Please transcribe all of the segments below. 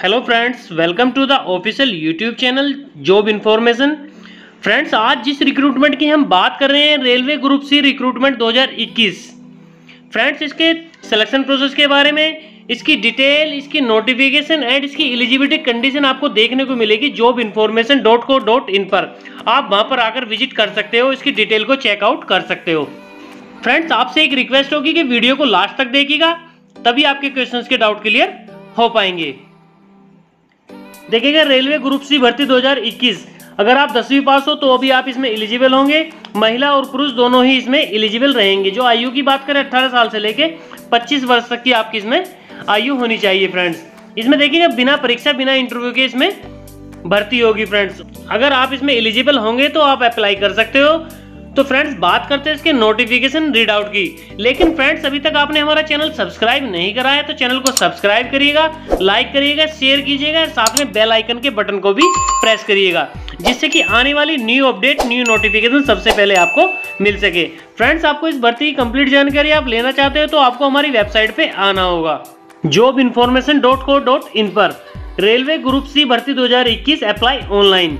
Hello friends welcome to the official YouTube channel job information friends आज जिस recruitment की हम बात कर रहे हैं railway group C recruitment 2021 friends इसके सिलेक्शन प्रोसेस के बारे में, इसकी डिटेल इसकी नोटिफिकेशन एंड इसकी एलिजिबिलिटी कंडीशन आपको देखने को मिलेगी job information dot co dot in पर। आप वहाँ पर आकर विज़िट कर सकते हो, इसकी डिटेल को चेकआउट कर सकते हो। फ्रेंड्स आपसे एक रिक्वेस्ट होगी कि वीडियो को लास्ट तक देखिएगा, तभी आपके क्वेश्चंस के डाउट क्लियर हो पाएँगे। देखिएगा, रेलवे ग्रुप सी भर्ती 2021 अगर आप दसवीं पास हो तो अभी आप इसमें एलिजिबल होंगे। महिला और पुरुष दोनों ही इसमें एलिजिबल रहेंगे। जो आयु की बात करें 18 साल से लेके 25 वर्ष तक की आपकी इसमें आयु होनी चाहिए फ्रेंड्स। इसमें देखिएगा, बिना परीक्षा, बिना इंटरव्यू के इसमें भर्ती होगी फ्रेंड्स। अगर आप इसमें एलिजिबल होंगे तो आप अप्लाई कर सकते हो। तो फ्रेंड्स बात करते हैं इसके नोटिफिकेशन रीड आउट की। लेकिन फ्रेंड्स अभी तक आपने हमारा चैनल सब्सक्राइब नहीं करा है तो चैनल को सब्सक्राइब करिएगा लाइक करिएगा शेयर कीजिएगा, साथ में बेल आइकन के बटन को भी प्रेस करिएगा, जिससे कि आने वाली न्यू अपडेट न्यू नोटिफिकेशन सबसे पहले आपको मिल सके। फ्रेंड्स आपको इस भर्ती की कंप्लीट जानकारी आप लेना चाहते हो तो आपको हमारी वेबसाइट पे आना होगा job information dot co dot in पर। रेलवे ग्रुप सी भर्ती 2021 अप्लाई ऑनलाइन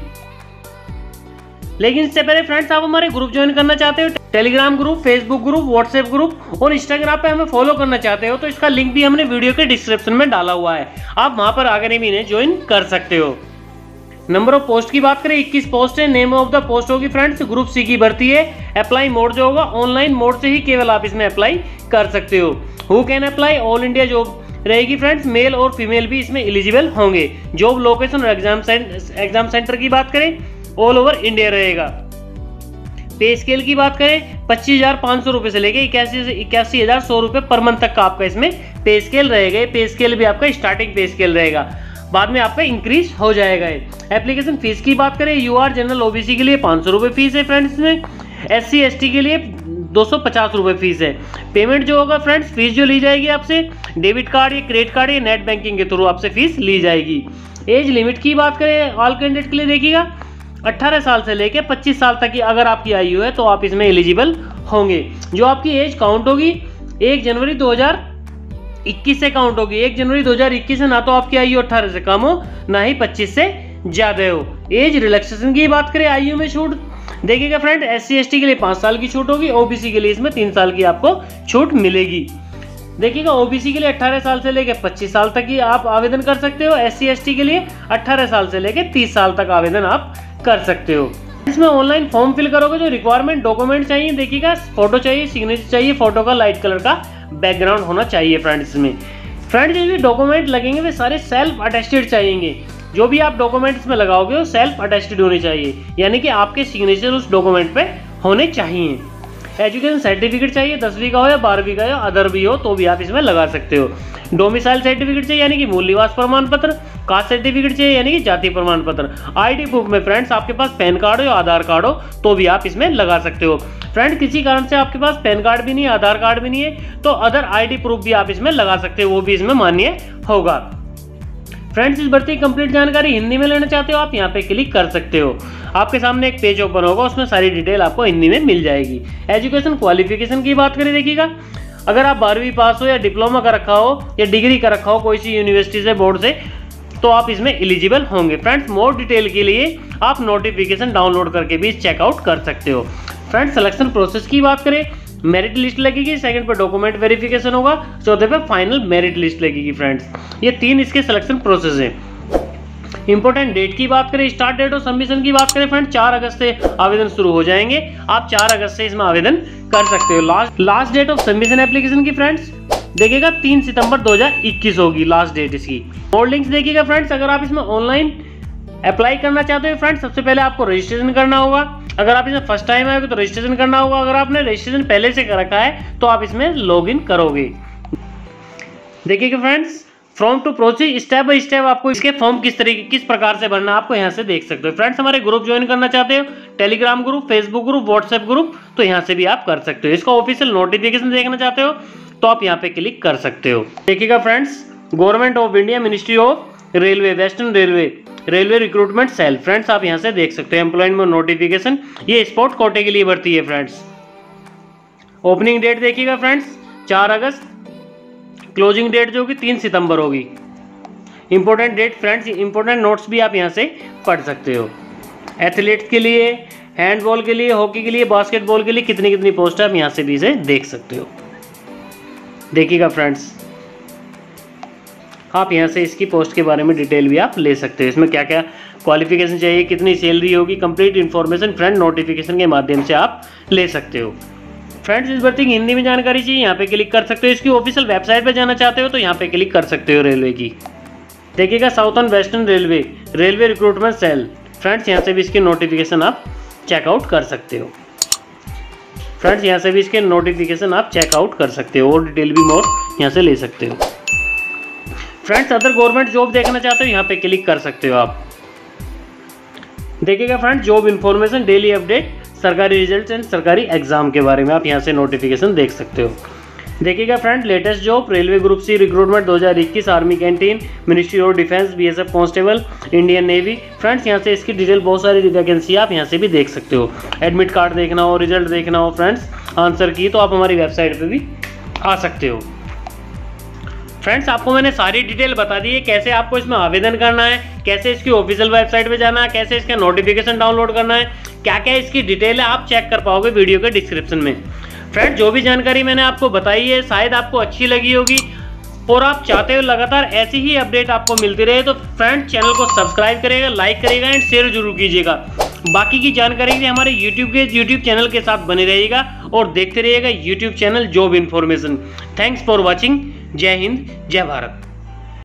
लेकिन इससे पहले फ्रेंड्स आप हमारे ग्रुप ज्वाइन करना चाहते हो Telegram group Facebook group WhatsApp group और इंस्टाग्राम पे हमें फॉलो करना चाहते हो तो इसका लिंक भी हमने वीडियो के डिस्क्रिप्शन में डाला हुआ है। आप वहाँ पर आकर भी इन्हें ज्वाइन कर सकते हो। नंबर ऑफ़ पोस्ट की बात करें 21 पोस्ट है नेम ऑफ़ द पोस्ट होगी फ्रेंड्स ग्रुप सी की भर्ती है अप्लाई मोड जो होगा ऑनलाइन मोड से ही केवल आप इसमें अप्लाई कर सकते हो। Who can apply all India job रहेगी फ्रेंड्स मेल और फीमेल भी इसमें एलिजिबल होंगे। जॉब लोकेशन और एग्ज़ाम एग्ज़ाम सेंटर की बात करें ऑल ओवर इंडिया रहेगा। पे स्केल की बात करें, पच्चीस हज़ार पाँच सौ रुपये से लेके इक्यासी इक्यासी हज़ार सौ रुपये पर मंथ तक का आपका इसमें पे स्केल रहेगा। पे स्केल भी आपका स्टार्टिंग पे स्केल रहेगा। बाद में आपका इंक्रीज हो जाएगा एप्लीकेशन फ़ीस की बात करें यू आर जनरल ओबीसी के लिए पाँच सौ रुपये फ़ीस है फ्रेंड्स इसमें एस सी एस के लिए दो सौ पचास रुपये फ़ीस है। पेमेंट जो होगा फ्रेंड्स फ़ीस जो ली जाएगी आपसे डेबिट कार्ड या क्रेडिट कार्ड या नेट बैंकिंग के थ्रू आपसे फ़ीस ली जाएगी। एज लिमिट की बात करें ऑल कैंडिडेट के लिए देखिएगा। 18 साल से लेके 25 साल तक की अगर आपकी आयु है तो आप इसमें एलिजिबल होंगे। जो आपकी एज काउंट होगी, एक जनवरी 2021 से काउंट होगी। एक जनवरी 2021 से ना तो आपकी आयु 18 से कम हो, ना ही 25 से ज़्यादा हो। एज रिलैक्सेशन की बात करें, आयु में छूट। देखिएगा फ्रेंड एस सी के लिए पाँच साल की छूट होगी ओबीसी के लिए इसमें तीन साल की आपको छूट मिलेगी। देखिएगा ओबीसी के लिए 18 साल से लेकर 25 साल तक ही आप आवेदन कर सकते हो। एस सी के लिए 18 साल से लेकर 30 साल तक आवेदन आप कर सकते हो। इसमें ऑनलाइन फॉर्म फिल करोगे, जो रिक्वायरमेंट डॉक्यूमेंट चाहिए, देखिएगा फ़ोटो चाहिए सिग्नेचर चाहिए फ़ोटो का लाइट कलर का बैकग्राउंड होना चाहिए फ्रेंड्स इसमें। फ्रेंड्स जो भी डॉक्यूमेंट लगेंगे, वे सारे सेल्फ अटेस्टेड चाहिए जो भी आप डॉक्यूमेंट्स में लगाओगे, वो सेल्फ अटेस्टेड होने चाहिए। यानी कि आपके सिग्नेचर उस डॉक्यूमेंट पे होने चाहिए। एजुकेशन सर्टिफिकेट चाहिए, दसवीं का हो या बारहवीं का या अदर भी हो तो भी आप इसमें लगा सकते हो। डोमिसाइल सर्टिफिकेट चाहिए, यानी कि मूल निवास प्रमाण पत्र कास्ट सर्टिफिकेट चाहिए, यानी कि जाति प्रमाण पत्र आईडी बुक में फ्रेंड्स आपके पास पैन कार्ड हो या आधार कार्ड हो तो भी आप इसमें लगा सकते हो। फ्रेंड किसी कारण से आपके पास पैन कार्ड भी नहीं है, आधार कार्ड भी नहीं है तो अदर आईडी प्रूफ भी आप इसमें लगा सकते हो, वो भी इसमें मान्य होगा। फ्रेंड्स इस भर्ती की कंप्लीट जानकारी हिंदी में लेना चाहते हो, आप यहाँ पे क्लिक कर सकते हो। आपके सामने एक पेज ओपन होगा, उसमें सारी डिटेल आपको हिंदी में मिल जाएगी। एजुकेशन क्वालिफिकेशन की बात करें, देखिएगा। अगर आप बारहवीं पास हो या डिप्लोमा का रखा हो, या डिग्री का रखा हो कोई सी यूनिवर्सिटी से बोर्ड से तो आप इसमें एलिजिबल होंगे। फ्रेंड्स मोर डिटेल के लिए आप नोटिफिकेशन डाउनलोड करके भी चेकआउट कर सकते हो। फ्रेंड्स सिलेक्शन प्रोसेस की बात करें मेरिट लिस्ट लगेगी सेकंड पे डॉक्यूमेंट वेरिफिकेशन होगा, चौथे पे फाइनल मेरिट लिस्ट लगेगी फ्रेंड्स ये तीन इसके सिलेक्शन प्रोसेस हैं. इंपॉर्टेंट डेट की बात करें स्टार्ट डेट और सबमिशन की बात करें फ्रेंड चार अगस्त से आवेदन शुरू हो जाएँगे. आप चार अगस्त से इसमें आवेदन कर सकते हो. Last last date of submission application की फ्रेंड्स देखिएगा, तीन सितंबर 2021 होगी लास्ट डेट इसकी. और लिंक्स देखिएगा फ्रेंड्स अगर आप इसमें ऑनलाइन अप्लाई करना चाहते हो फ्रेंड्स सबसे पहले आपको रजिस्ट्रेशन करना होगा. अगर आप इसमें फ़र्स्ट टाइम आएगा तो रजिस्ट्रेशन करना होगा। अगर आपने रजिस्ट्रेशन पहले से कर रखा है तो आप इसमें लॉग करोगे। देखिएगा friends from to process step by step आपको इसके फॉर्म किस तरीके, किस प्रकार से भरना आपको यहाँ से देख सकते हो। फ्रेंड्स हमारे ग्रुप ज्वाइन करना चाहते हो Telegram group Facebook group WhatsApp group तो यहाँ से भी आप कर सकते हो। इसका ऑफिशियल नोटिफिकेशन देखना चाहते हो तो आप यहाँ पे क्लिक कर सकते हो। देखिएगा friends government of India ministry of railway western railway railway recruitment cell. Friends, आप यहाँ से देख सकते हो एम्प्लॉयमेंट नोटिफिकेशन। ये स्पोर्ट कोटे के लिए भर्ती है, फ्रेंड्स। ओपनिंग डेट देखिएगा, फ्रेंड्स। चार अगस्त। क्लोजिंग डेट जो होगी, तीन सितंबर होगी। Important date friends important notes भी आप यहाँ से पढ़ सकते हो। एथलीट्स के लिए हैंडबॉल के लिए हॉकी के लिए बास्केटबॉल के लिए कितनी कितनी पोस्ट आप यहाँ से भी इसे देख सकते हो। देखिएगा, फ्रेंड्स। आप यहाँ से इसकी पोस्ट के बारे में डिटेल भी आप ले सकते हो। इसमें क्या क्या क्वालिफिकेशन चाहिए, कितनी सैलरी होगी कंप्लीट इन्फॉर्मेशन फ्रेंड नोटिफिकेशन के माध्यम से आप ले सकते हो। फ्रेंड्स इस भर्ती की हिंदी में जानकारी चाहिए, यहाँ पे क्लिक कर सकते हो। इसकी ऑफिशियल वेबसाइट पे जाना चाहते हो तो यहाँ पे क्लिक कर सकते हो रेलवे की। देखिएगा southern western railway railway recruitment cell friends यहाँ से भी इसकी नोटिफिकेशन आप चेकआउट कर सकते हो। फ्रेंड्स यहाँ से भी इसके नोटिफिकेशन आप चेकआउट कर सकते हो और डिटेल भी मोर यहाँ से ले सकते हो। फ्रेंड्स अदर गवर्नमेंट जॉब देखना चाहते हो, यहाँ पे क्लिक कर सकते हो आप। देखिएगा friends job information daily update सरकारी रिज़ल्ट एंड सरकारी एग्ज़ाम के बारे में आप यहाँ से नोटिफिकेशन देख सकते हो। देखिएगा friend latest job railway group C recruitment 2021 army canteen ministry of defence BSF constable Indian navy friends यहाँ से इसकी डिटेल बहुत सारी वैकेंसी आप यहाँ से भी देख सकते हो। एडमिट कार्ड देखना हो रिज़ल्ट देखना हो फ्रेंड्स आंसर की तो आप हमारी वेबसाइट पर भी आ सकते हो। फ्रेंड्स आपको मैंने सारी डिटेल बता दी है कैसे आपको इसमें आवेदन करना है, कैसे इसकी ऑफिशियल वेबसाइट पे जाना है, कैसे इसका नोटिफिकेशन डाउनलोड करना है क्या क्या इसकी डिटेल है, आप चेक कर पाओगे वीडियो के डिस्क्रिप्शन में। फ्रेंड जो भी जानकारी मैंने आपको बताई है, शायद आपको अच्छी लगी होगी, और आप चाहते हो लगातार ऐसी ही अपडेट आपको मिलती रहे तो फ्रेंड चैनल को सब्सक्राइब करेगा लाइक करेगा एंड शेयर ज़रूर कीजिएगा। बाकी की जानकारी के लिए हमारे यूट्यूब के यूट्यूब चैनल के साथ बने रहिएगा, और देखते रहिएगा YouTube channel job information thanks for watching जय हिंद जय भारत।